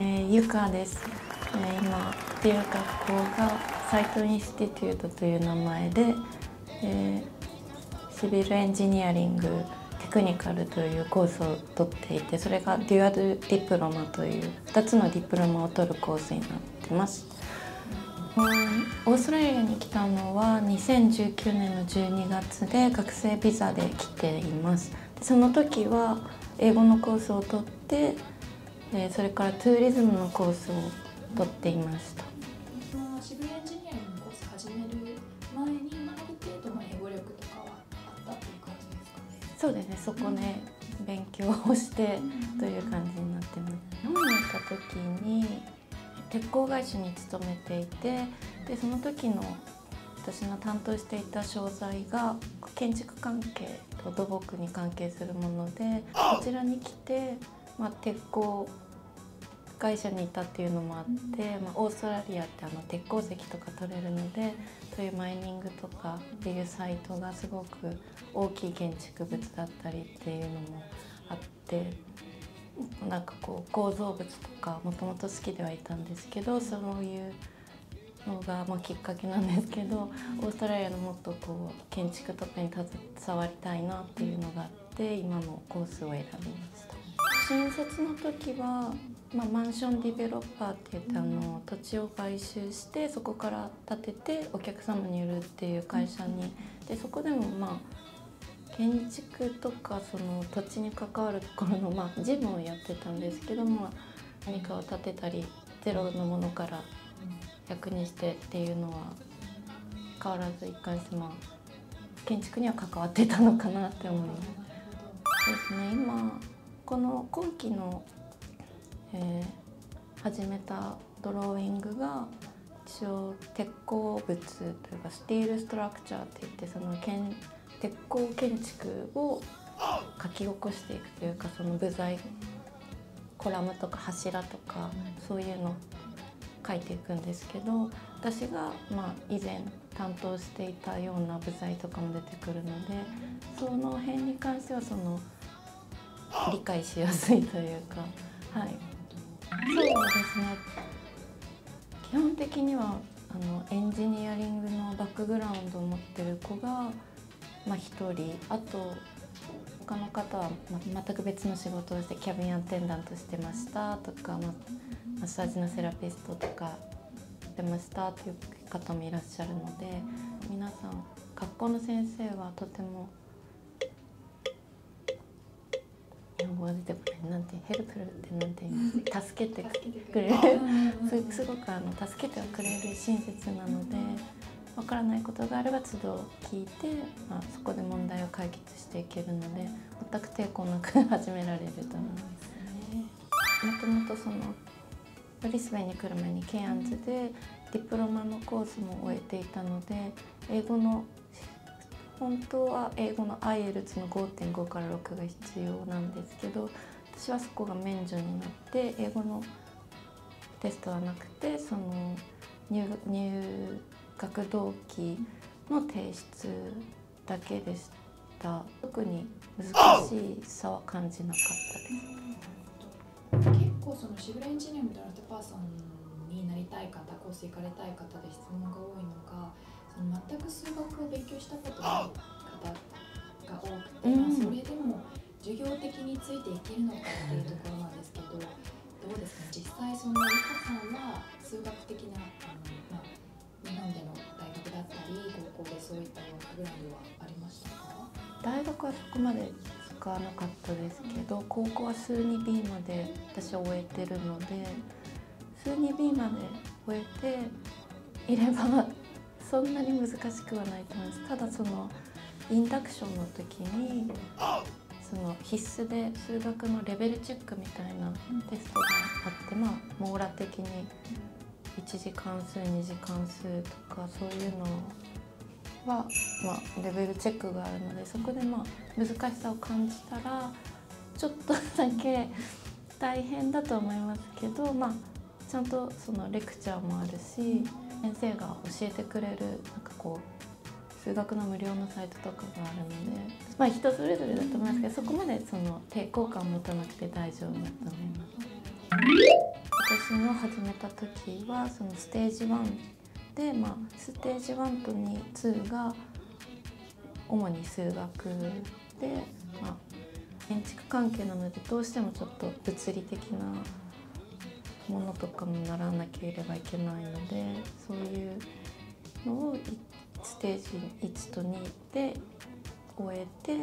えー、ゆかです、えー、今っている学校がサイトインスティテュートという名前で、えー、 Civil Engineering Technical というコースを取っていてそれが dual diploma という2つの diploma を取るコースになってます。オーストラリアに来たのは2019年の12月で学生ビザで来ていますその時は英語のコースを取ってそれからツーリズムのコースを取っていました。シビルエンジニアリングコース始める前に、まあ、ある程度の英語力とかはあったという感じですかね？そうですね。そこで勉強をしてという感じになってます。日本に行った時に鉄鋼会社に勤めていてでその時の私の担当していた商材が建築関係と土木に関係するものでこちらに来て、まあ、鉄鋼会社にいたっていうのもあって、まあ、オーストラリアってあの鉄鉱石とか取れるのでそういうマイニングとかっていうサイトがすごく大きい建築物だったりっていうのもあってなんかこう構造物とかもともと好きではいたんですけどそういうのがまあきっかけなんですけどオーストラリアのもっとこう建築とかに携わりたいなっていうのがあって今のコースを選びました。新設の時は、まあ、マンションディベロッパーって言ってあの土地を買収してそこから建ててお客様に売るっていう会社にでそこでもまあ建築とかその土地に関わるところの、まあ、事務をやってたんですけども何かを建てたりゼロのものから役にしてっていうのは変わらず一貫してまあ建築には関わってたのかなって思います。ですね。今この今期の、えー、始めたドローイングが一応鉄鋼物というかスティールストラクチャーって言ってその建鉄鋼建築を書き起こしていくというかその部材コラムとか柱とかそういうの書いていくんですけど私がまあ以前担当していたような部材とかも出てくるのでその辺に関してはその理解しやすいというかはい。そうですね。基本的にはあのエンジニアリングのバックグラウンドを持ってる子がまあ、1人。あと他の方は全く別の仕事をしてキャビンアテンダントしてました。とか、ま、マッサージのセラピストとかしてました。という方もいらっしゃるので皆さん学校の先生はとても語が出てこないなんてヘルプルってなんて言います？助けてくれるすごくあの助けてはくれる親切なので。わからないことがあれば都度聞いて、まあ、そこで問題を解決していけるので全く抵抗なく始められると思いますね。もともとそのブリスベンに来る前にケアンズでディプロマのコースも終えていたので英語の本当は英語の IELTS の5.5から6が必要なんですけど私はそこが免除になって英語のテストはなくてその入入学動機の提出だけでした。特に難しさは感じなかったです。結構そのシブレンジニアムドラフトパーソンになりたい方コース行かれたい方で質問が多いのが全く数学を勉強したことない方が多くて、うん、それでも授業的についていけるのかっていうところなんですけどどうですか実際そのリカさんは数学的なあの、まあ日本での大学だったり高校でそういったバックグラウンドはありましたか？大学はそこまで使わなかったですけど、高校は数 2B まで私は終えてるので数 2B まで終えていればそんなに難しくはないと思います。ただそのインダクションの時にその必須で数学のレベルチェックみたいなテストがあってまあ網羅的に1次関数2次関数とかそういうのは、まあ、レベルチェックがあるのでそこでまあ難しさを感じたらちょっとだけ大変だと思いますけど、まあ、ちゃんとそのレクチャーもあるし先生が教えてくれるなんかこう数学の無料のサイトとかがあるので、まあ、人それぞれだと思いますけどそこまでその抵抗感を持たなくて大丈夫だと思います。私の始めた時はそのステージ1で、まあ、ステージ1と2が主に数学で、まあ、建築関係なのでどうしてもちょっと物理的なものとかも習わなければいけないのでそういうのをステージ1と2で終えて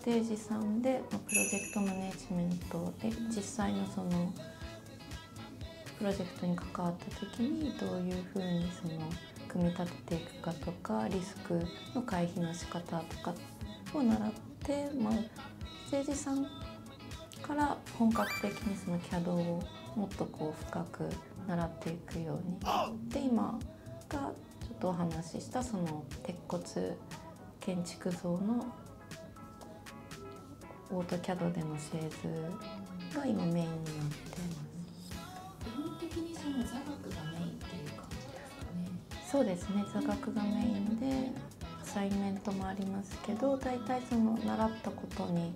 ステージ3でプロジェクトマネジメントで実際のそのプロジェクトに関わった時にどういうふうにその組み立てていくかとかリスクの回避の仕方とかを習って、まあ、ステージ3から本格的にその CAD をもっとこう深く習っていくように。で今がちょっとお話ししたその鉄骨建築像のオートキャドでの製図が今メインになってます。基本的にその座学がメインっていう感じですかね。そうですね座学がメインでアサイメントもありますけど大体その習ったことに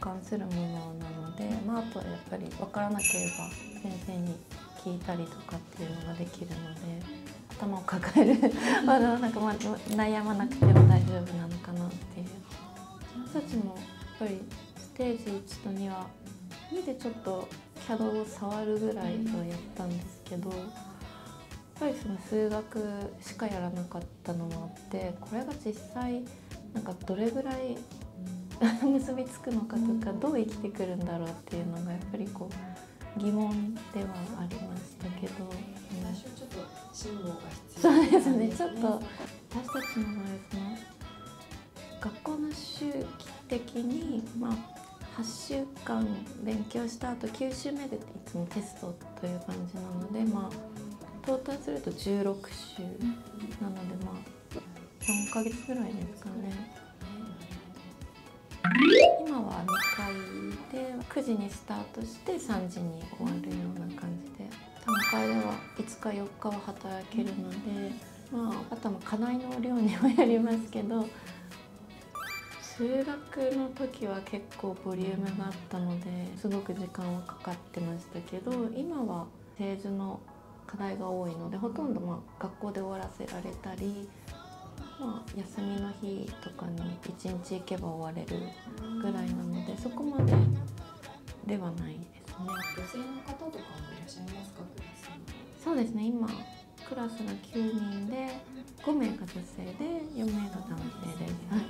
関するものなので、まあ、あとはやっぱり分からなければ先生に聞いたりとかっていうのができるので頭を抱える あのなんかまあ悩まなくても大丈夫なのかなっていう。私たちもやっぱりステージ1と2は2でちょっと CAD を触るぐらいはやったんですけどやっぱりその数学しかやらなかったのもあってこれが実際なんかどれぐらい 結びつくのかとかどう生きてくるんだろうっていうのがやっぱりこう疑問ではありましたけど、最初ちょっと辛抱が必そう要ですね。ちょっと私たちの場合その学校の周期的にまあ8週間勉強した後9週目でいつもテストという感じなのでまあトータルすると16週なのでまあ4ヶ月ぐらいですかね。今は2回で9時にスタートして3時に終わるような感じで。単回では5日4日は働けるのでまああとは課題の量にもよりますけど数学の時は結構ボリュームがあったのですごく時間はかかってましたけど今は製図の課題が多いのでほとんどま学校で終わらせられたりまあ、休みの日とかに1日行けば終われるぐらいなのでそこまでではないですね。女性の方とかもいらっしゃいますかクラスに？そうですね。今クラスが9人で5名が女性で4名が男性で。す。はい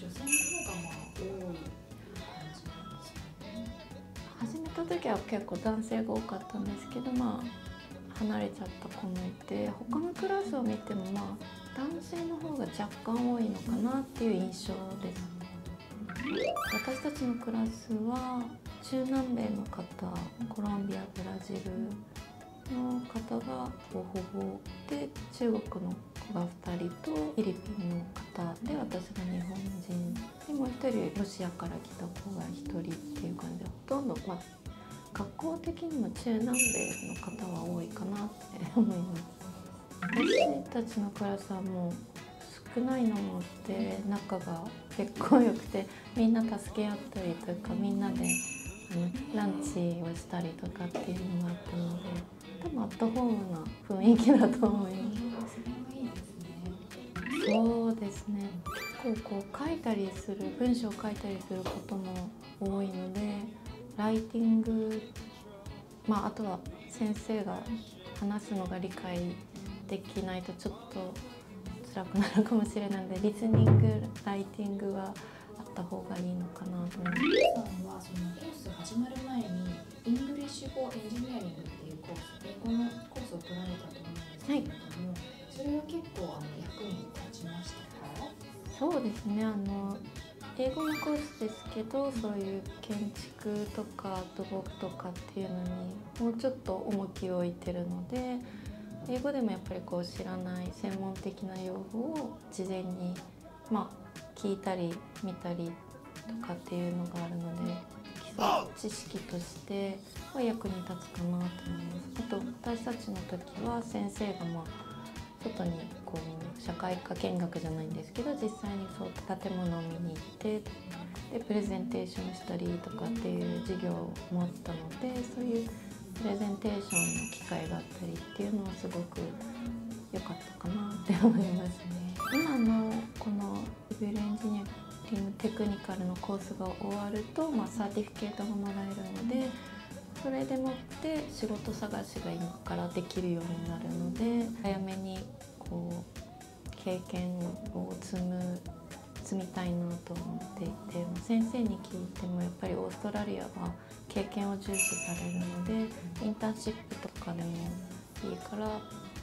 女性の方がまあ多い感じなんですね。始めた時は結構男性が多かったんですけどまあ離れちゃった子もいて他のクラスを見てもまあ男性の方が若干多いのかなっていう印象です私たちのクラスは中南米の方コロンビアブラジルの方がほぼで中国の子が2人とフィリピンの方で私が日本人でもう1人ロシアから来た子が1人っていう感じでほとんど、まあ、学校的にも中南米の方は多いかなって思います。私たちのクラスはもう少ないのもあって仲が結構良くてみんな助け合ったりとかみんなであのランチをしたりとかっていうのがあったので多分アットホームな雰囲気だと思います。それはいいですねそうですね結構こう書いたりする文章を書いたりすることも多いのでライティングまああとは先生が話すのが理解できないとちょっと辛くなるかもしれないのでリスニングライティングはあった方がいいのかなと思います。さんはそのコース始まる前に English for Engineering っていうコース英語のコースを取られたと思うんですけれども、それは結構あの役に立ちましたか？そうですね。あの英語のコースですけどそういう建築とか土木とかっていうのにもうちょっと重きを置いてるので英語でもやっぱりこう知らない専門的な用語を事前にまあ聞いたり見たりとかっていうのがあるので基礎知識としては役に立つかなと思います。あと私たちの時は先生がまあ外にこう社会科見学じゃないんですけど実際にそう建物を見に行ってでプレゼンテーションしたりとかっていう授業もあったのでそういうプレゼンテーションの機会があったりっていうのはすごく良かったかなって思いますね。今のこのシビルエンジニアリングテクニカルのコースが終わると、まあ、サーティフィケートがもらえるのでそれでもって仕事探しが今からできるようになるので早めにこう経験を積む積みたいなと思っていて先生に聞いてもやっぱりオーストラリアは経験を重視されるのでインターンシップとかでもいいから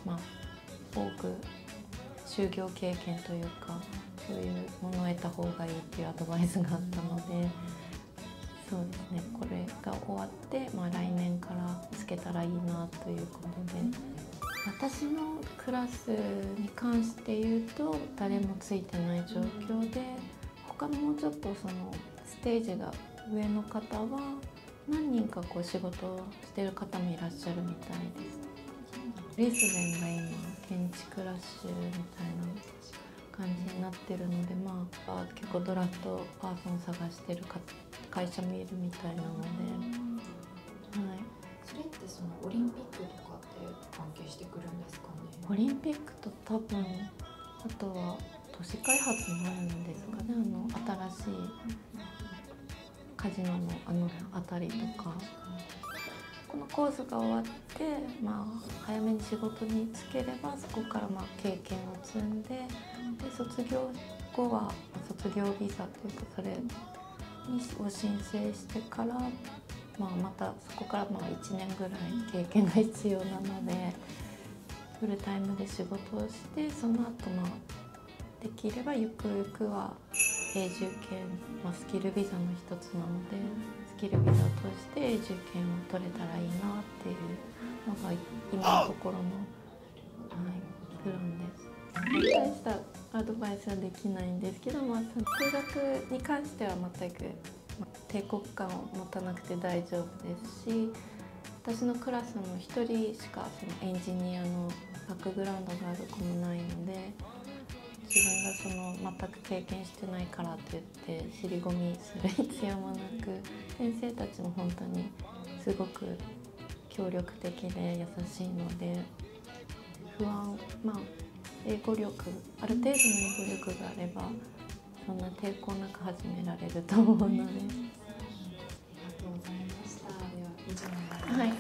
まあ多く就業経験というかそういうものを得た方がいいっていうアドバイスがあったのでそうですね。これが終わって、まあ、来年からつけたらいいなということで。私のクラスに関して言うと誰もついてない状況で他のもうちょっとそのステージが上の方は何人かこう仕事をしてる方もいらっしゃるみたいです。リスベンが今建築ラッシュみたいな感じになってるのでまあ結構ドラフトパーソン探してる会社もいるみたいなので、はい、それってそのオリンピッオリンピックと多分あとは都市開発もあるんですかね。あの新しいカジノのあの辺りとか。このコースが終わって、まあ、早めに仕事に就ければそこからまあ経験を積んでで卒業後は卒業ビザというかそれにを申請してから、まあ、またそこからまあ1年ぐらい経験が必要なので。フルタイムで仕事をしてその後まあできればゆくゆくは永住権、まあ、スキルビザの一つなのでスキルビザを通して永住権を取れたらいいなっていうのが今のところの、はい、プランです。大したアドバイスはできないんですけど、まあ、その数学に関しては全く抵抗感を持たなくて大丈夫ですし私のクラスの1人しかそのエンジニアのバックグラウンドがある子もないので自分がその全く経験してないからって言って尻込みする必要もなく先生たちも本当にすごく協力的で優しいので不安まあ英語力ある程度の英語力があればそんな抵抗なく始められると思うので。はい。